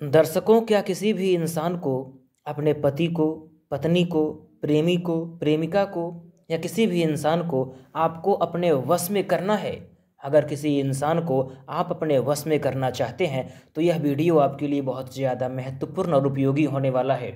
दर्शकों क्या किसी भी इंसान को, अपने पति को, पत्नी को, प्रेमी को, प्रेमिका को या किसी भी इंसान को आपको अपने वश में करना है? अगर किसी इंसान को आप अपने वश में करना चाहते हैं तो यह वीडियो आपके लिए बहुत ज़्यादा महत्वपूर्ण और उपयोगी होने वाला है।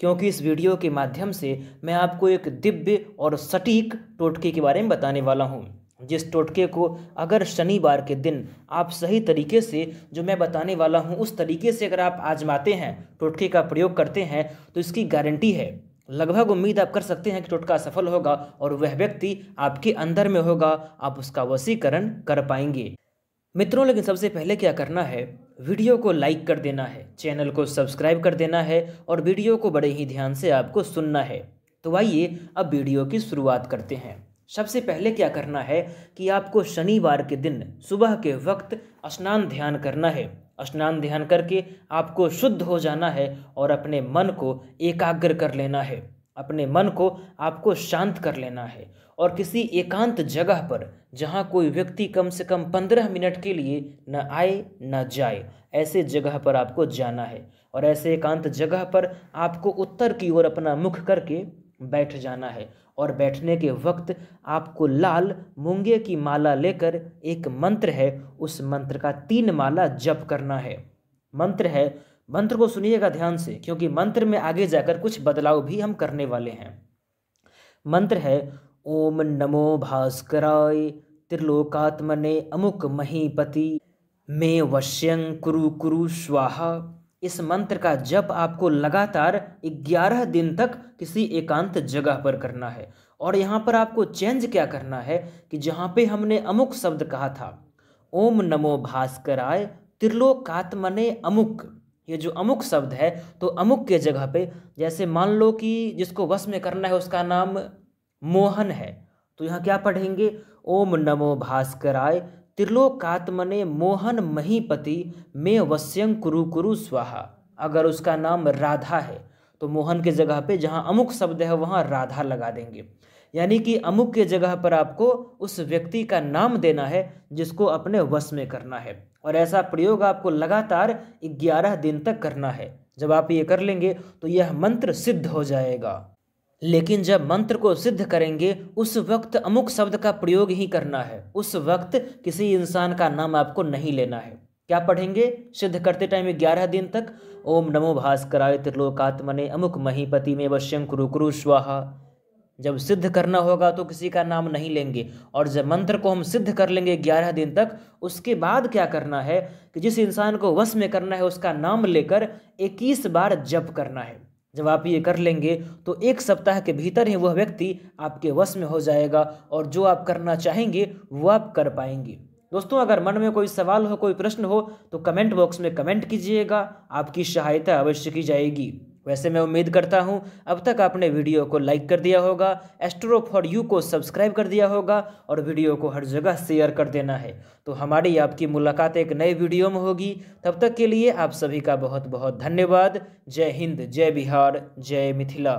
क्योंकि इस वीडियो के माध्यम से मैं आपको एक दिव्य और सटीक टोटके के बारे में बताने वाला हूँ। जिस टोटके को अगर शनिवार के दिन आप सही तरीके से, जो मैं बताने वाला हूँ, उस तरीके से अगर आप आजमाते हैं, टोटके का प्रयोग करते हैं तो इसकी गारंटी है। लगभग उम्मीद आप कर सकते हैं कि टोटका सफल होगा और वह व्यक्ति आपके अंदर में होगा, आप उसका वसीकरण कर पाएँगे। मित्रों, लेकिन सबसे पहले क्या करना है? वीडियो को लाइक कर देना है, चैनल को सब्सक्राइब कर देना है और वीडियो को बड़े ही ध्यान से आपको सुनना है। तो आइए अब वीडियो की शुरुआत करते हैं। सबसे पहले क्या करना है कि आपको शनिवार के दिन सुबह के वक्त स्नान ध्यान करना है। स्नान ध्यान करके आपको शुद्ध हो जाना है और अपने मन को एकाग्र कर लेना है। अपने मन को आपको शांत कर लेना है और किसी एकांत जगह पर जहाँ कोई व्यक्ति कम से कम पंद्रह मिनट के लिए न आए, न जाए, ऐसे जगह पर आपको जाना है। और ऐसे एकांत जगह पर आपको उत्तर की ओर अपना मुख करके बैठ जाना है और बैठने के वक्त आपको लाल मूँगे की माला लेकर एक मंत्र है, उस मंत्र का तीन माला जप करना है। मंत्र है, मंत्र को सुनिएगा ध्यान से, क्योंकि मंत्र में आगे जाकर कुछ बदलाव भी हम करने वाले हैं। मंत्र है, ओम नमो भास्कराय, त्रिलोकात्मने अमुक महीपति, मे वश्यं कुरु कुरु स्वाहा। इस मंत्र का जप आपको लगातार 11 दिन तक किसी एकांत जगह पर करना है। और यहाँ पर आपको चेंज क्या करना है कि जहाँ पे हमने अमुक शब्द कहा था, ओम नमो भास्कराय त्रिलोकात्मने अमुक। ये जो अमुक शब्द है तो अमुक के जगह पे जैसे मान लो कि जिसको वश में करना है उसका नाम मोहन है। तो यहाँ क्या पढ़ेंगे? ओम नमो भास्कराय त्रिलोकात्मने मोहन महीपति में वश्यं कुरु कुरु स्वाहा। अगर उसका नाम राधा है तो मोहन के जगह पे जहाँ अमुक शब्द है, वहाँ राधा लगा देंगे। यानी कि अमुक के जगह पर आपको उस व्यक्ति का नाम देना है, जिसको अपने वश में करना है। और ऐसा प्रयोग आपको लगातार ग्यारह दिन तक करना है। जब आप ये कर लेंगे तो यह मंत्र सिद्ध हो जाएगा। लेकिन जब मंत्र को सिद्ध करेंगे, उस वक्त अमुक शब्द का प्रयोग ही करना है। उस वक्त किसी इंसान का नाम आपको नहीं लेना है। क्या पढ़ेंगे? सिद्ध करते टाइम ग्यारह दिन तक, ओम नमो भास्कराय त्रिलोकात्मने अमुक महीपति में वश्यं कुरु कुरु स्वाहा। जब सिद्ध करना होगा तो किसी का नाम नहीं लेंगे। और जब मंत्र को हम सिद्ध कर लेंगे ग्यारह दिन तक, उसके बाद क्या करना है कि जिस इंसान को वश में करना है, उसका नाम लेकर इक्कीस बार जप करना है। जब आप ये कर लेंगे तो एक सप्ताह के भीतर ही वह व्यक्ति आपके वश में हो जाएगा और जो आप करना चाहेंगे, वो आप कर पाएँगे। दोस्तों, अगर मन में कोई सवाल हो, कोई प्रश्न हो तो कमेंट बॉक्स में कमेंट कीजिएगा, आपकी सहायता अवश्य की जाएगी। वैसे मैं उम्मीद करता हूँ अब तक आपने वीडियो को लाइक कर दिया होगा एस्ट्रो फॉर यू को सब्सक्राइब कर दिया होगा और वीडियो को हर जगह शेयर कर देना है। तो हमारी आपकी मुलाकात एक नए वीडियो में होगी। तब तक के लिए आप सभी का बहुत बहुत धन्यवाद। जय हिंद, जय बिहार, जय मिथिला।